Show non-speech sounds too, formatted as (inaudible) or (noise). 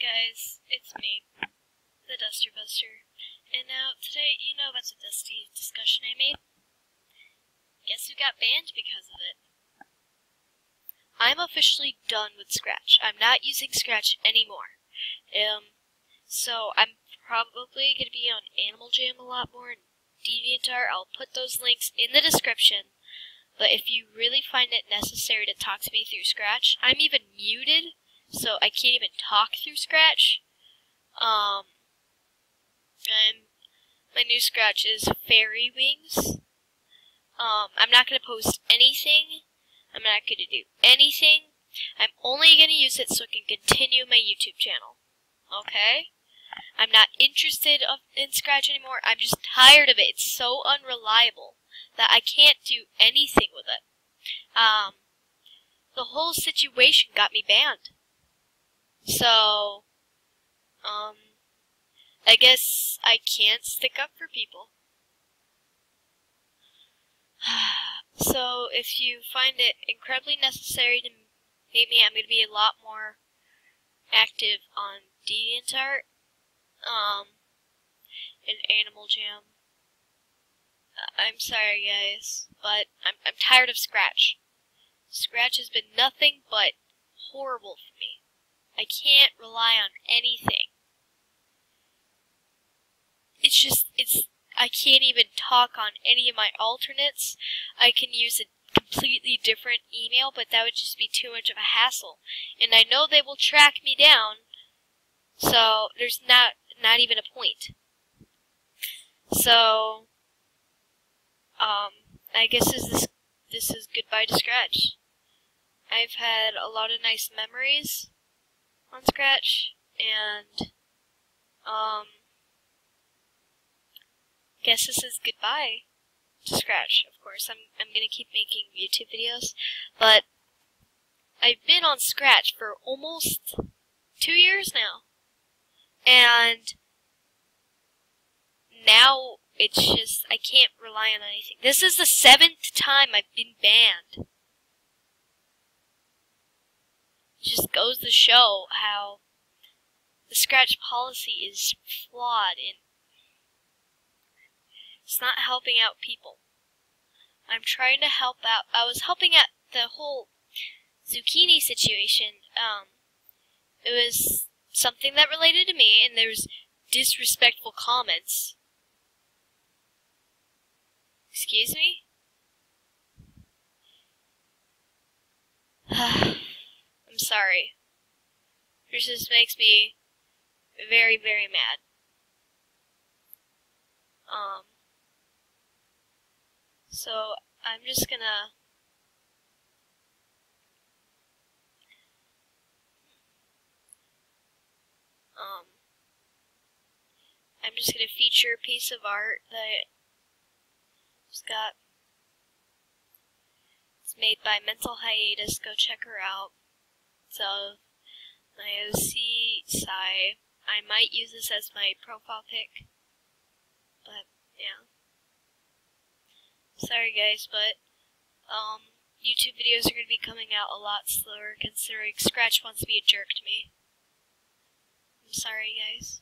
guys, it's me, the Duster Buster. And now, today, you know about the Dusty discussion I made? Guess who got banned because of it? I'm officially done with Scratch. I'm not using Scratch anymore. Um, so I'm probably going to be on Animal Jam a lot more and DeviantArt. I'll put those links in the description. But if you really find it necessary to talk to me through Scratch, I'm even muted so I can't even talk through Scratch. Um, and my new Scratch is Fairy Wings. Um, I'm not going to post anything. I'm not going to do anything. I'm only going to use it so I can continue my YouTube channel. Okay? I'm not interested in Scratch anymore. I'm just tired of it. It's so unreliable that I can't do anything with it. Um, the whole situation got me banned. So, um, I guess I can't stick up for people. (sighs) so, if you find it incredibly necessary to hate me, I'm going to be a lot more active on DeviantArt, um, and Animal Jam. I'm sorry, guys, but I'm, I'm tired of Scratch. Scratch has been nothing but horrible for me. I can't rely on anything. It's just, it's, I can't even talk on any of my alternates. I can use a completely different email, but that would just be too much of a hassle. And I know they will track me down, so there's not, not even a point. So, um, I guess is this, this is goodbye to Scratch. I've had a lot of nice memories on Scratch, and, um, guess this is goodbye to Scratch, of course. I'm, I'm gonna keep making YouTube videos, but I've been on Scratch for almost two years now, and now it's just, I can't rely on anything. This is the seventh time I've been banned. Just goes to show how the scratch policy is flawed and it's not helping out people. I'm trying to help out. I was helping out the whole zucchini situation. Um, it was something that related to me, and there was disrespectful comments. Excuse me? (sighs) sorry. This just makes me very, very mad. Um, so I'm just gonna um I'm just gonna feature a piece of art that just got it's made by Mental Hiatus. Go check her out. So, my OC Sai, I might use this as my profile pic, but, yeah. Sorry guys, but, um, YouTube videos are going to be coming out a lot slower considering Scratch wants to be a jerk to me. I'm sorry guys.